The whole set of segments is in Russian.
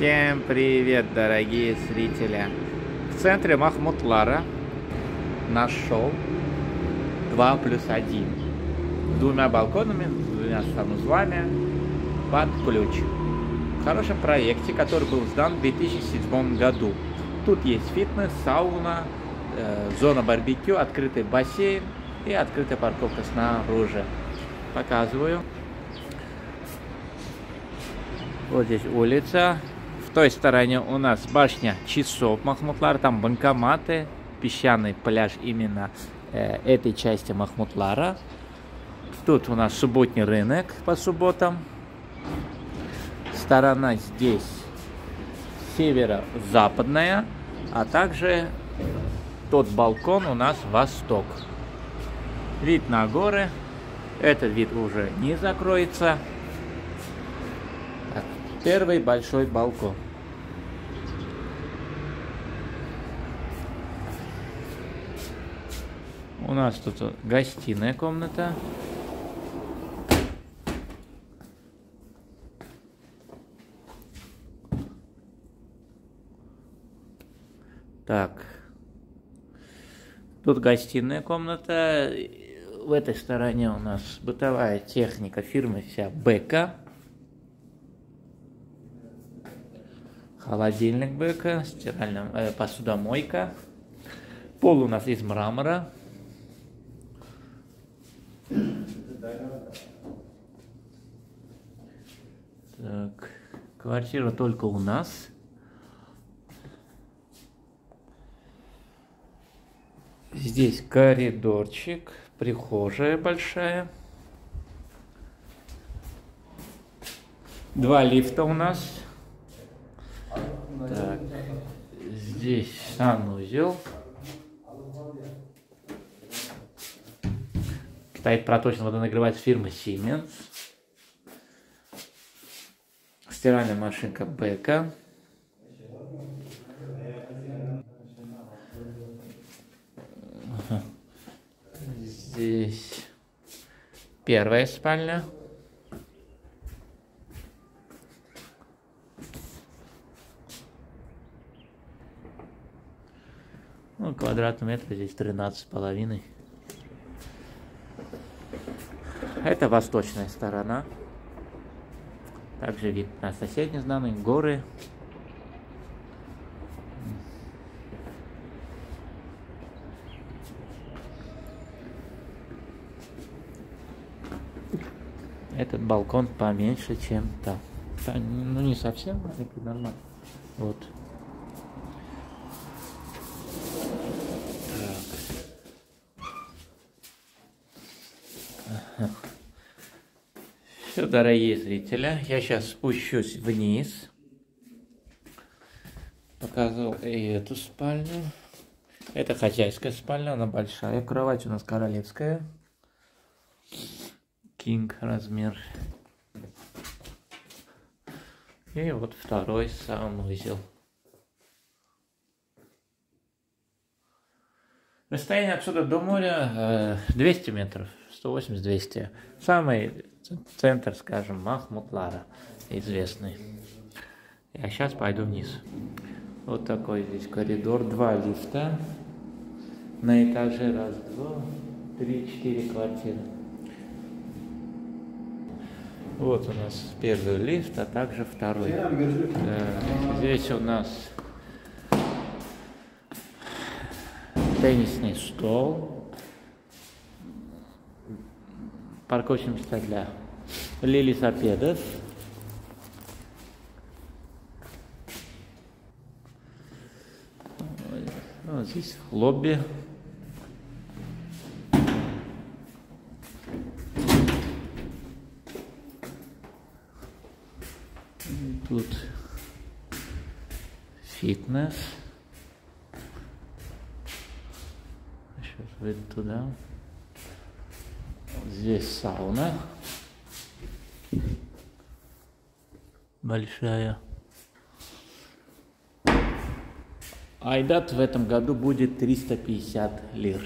Всем привет, дорогие зрители! В центре Махмутлара нашел 2 плюс 1 двумя балконами, двумя санузлами под ключ. В хорошем проекте, который был сдан в 2007 году. Тут есть фитнес, сауна, э, зона барбекю, открытый бассейн и открытая парковка снаружи. Показываю. Вот здесь улица. Той стороне у нас башня часов Махмутлара, там банкоматы, песчаный пляж именно э, этой части Махмутлара. Тут у нас субботний рынок по субботам. Сторона здесь северо-западная, а также тот балкон у нас восток. Вид на горы. Этот вид уже не закроется. Первый большой балкон. У нас тут гостиная комната. Так. Тут гостиная комната. В этой стороне у нас бытовая техника фирмы вся Бека. Холодильник Бека, стиральная э, посудомойка. Пол у нас из мрамора. Так, квартира только у нас. Здесь коридорчик, прихожая большая. Два лифта у нас. Так, здесь санузел. Стоит проточный водонагреватель фирмы Siemens. Стиральная машинка Бека. Здесь первая спальня. Ну, квадратный метр здесь 13 с половиной. Это восточная сторона. Также вид на соседние знамя, горы. Этот балкон поменьше, чем там. Ну, не совсем маленький, нормально. Вот. Все, дорогие зрители, я сейчас спущусь вниз. Показывал и эту спальню. Это хозяйская спальня, она большая. Кровать у нас королевская. King размер. И вот второй санузел. Расстояние отсюда до моря 200 э, метров, 180-200. Самый центр, скажем, Махмутлара, известный. Я сейчас пойду вниз. Вот такой здесь коридор, два лифта. На этаже раз, два, три, четыре квартиры. Вот у нас первый лифт, а также второй. Да. Здесь у нас теннисный стол, парковочное место для велосипедов. Вот здесь лобби. Тут фитнес. Сейчас выйду туда. Здесь сауна. Большая. Айдат в этом году будет 350 лир.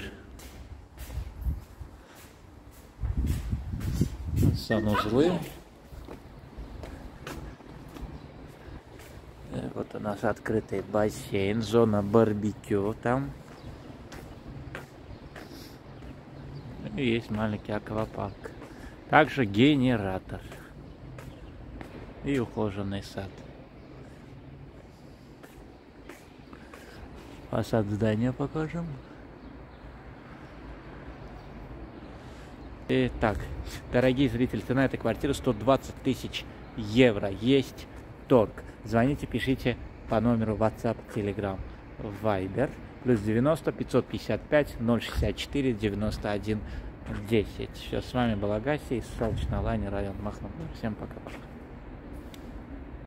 Санузлы. Э, вот у нас открытый бассейн, зона барбекю там. И есть маленький аквапарк. Также генератор. И ухоженный сад. Фасад здания покажем. Итак, дорогие зрители, цена этой квартиры 120 тысяч евро. Есть торг. Звоните, пишите по номеру WhatsApp, Telegram, Viber. Плюс 90 555 064 91 10. Все, с вами был Агаси из Солнечного Лани, район Махнув. Всем пока-пока.